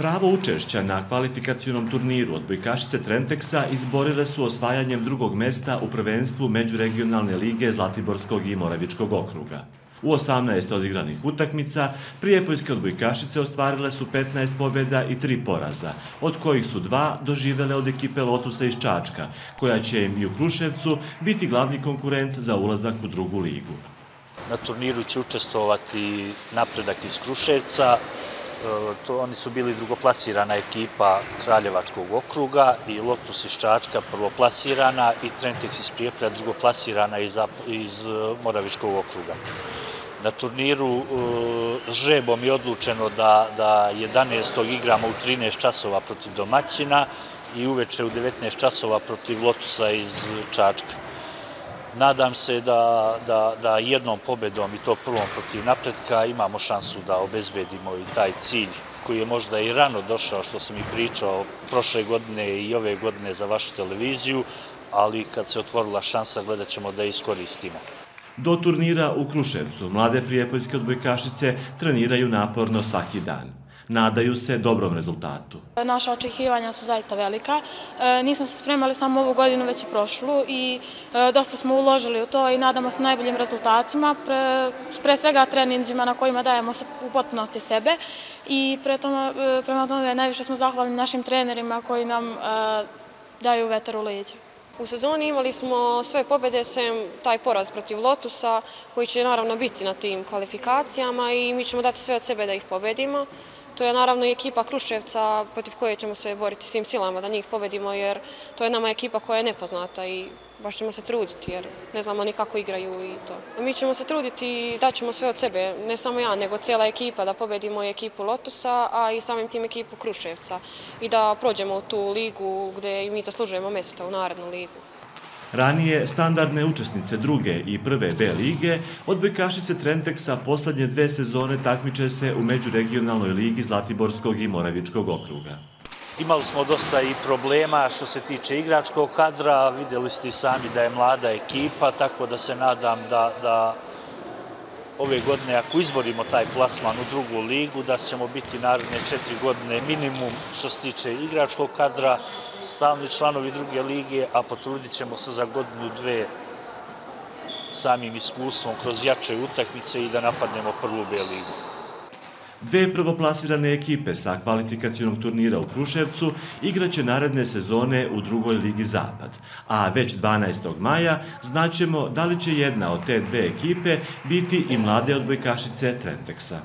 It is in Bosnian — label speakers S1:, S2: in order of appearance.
S1: Pravo učešća na kvalifikacijonom turniru odbojkašice Trenteksa izborile su osvajanjem drugog mesta u prvenstvu Međuregionalne lige Zlatiborskog i Moravičkog okruga. U 18 odigranih utakmica Prijepojske odbojkašice ostvarile su 15 pobjeda i 3 poraza, od kojih su dva doživele od ekipe Lotusa iz Čačka, koja će im i u Kruševcu biti glavni konkurent za ulazak u drugu ligu.
S2: Na turniru će učestovati napredak iz Kruševca, E, to oni su bili drugoplasirana ekipa Kraljevačkog okruga i Lotus iz Čačka prvoplasirana i Trentex iz Prijeplja drugoplasirana iz, iz e, Moravičkog okruga. Na turniru e, žrebom je odlučeno da, da 11. igramo u 13 časova protiv domaćina i uveče u 19 časova protiv Lotusa iz Čačka. Nadam se da, da, da jednom pobedom i to prvom protiv napretka imamo šansu da obezbedimo i taj cilj koji je možda i rano došao, što sam i pričao prošle godine i ove godine za vašu televiziju, ali kad se otvorila šansa gledat ćemo da iskoristimo.
S1: Do turnira u Kruševcu mlade prijepoljske odbojkašice treniraju naporno svaki dan nadaju se dobrom rezultatu.
S3: Naša očekivanja su zaista velika. E, nisam se spremali samo ovu godinu, već i prošlu i e, dosta smo uložili u to i nadamo se najboljim rezultatima, pre svega treninđima na kojima dajemo u potpunosti sebe i e, prema tome najviše smo zahvalni našim trenerima koji nam daju vetar u leđa.
S4: U sezoni imali smo sve pobede sem taj poraz protiv Lotusa koji će naravno biti na tim kvalifikacijama i mi ćemo dati sve od sebe da ih pobedimo. To je naravno i ekipa Kruševca protiv koje ćemo se boriti svim silama da njih pobedimo jer to je nama ekipa koja je nepoznata i baš ćemo se truditi jer ne znamo ni kako igraju i to. Mi ćemo se truditi i daćemo sve od sebe, ne samo ja nego cijela ekipa da pobedimo i ekipu Lotusa, a i samim tim ekipu Kruševca i da prođemo u tu ligu gde i mi zaslužujemo mjesto u narednu ligu.
S1: Ranije standardne učesnice druge i prve B lige odbojkašice Trenteksa poslednje dve sezone takmiče se u međuregionalnoj ligi Zlatiborskog i Moravičkog okruga.
S2: Imali smo dosta i problema što se tiče igračkog kadra, vidjeli ste i sami da je mlada ekipa, tako da se nadam da, da ove godine, ako izborimo taj plasman u drugu ligu, da ćemo biti naredne četiri godine minimum što se tiče igračkog kadra, stalni članovi druge lige, a potrudit ćemo se za godinu dve samim iskustvom kroz jače utakmice i da napadnemo prvu B ligu.
S1: Dve prvoplasirane ekipe sa kvalifikacijonog turnira u Kruševcu igraće naredne sezone u drugoj ligi Zapad, a već 12. maja znaćemo da li će jedna od te dve ekipe biti i mlade odbojkašice Trenteksa.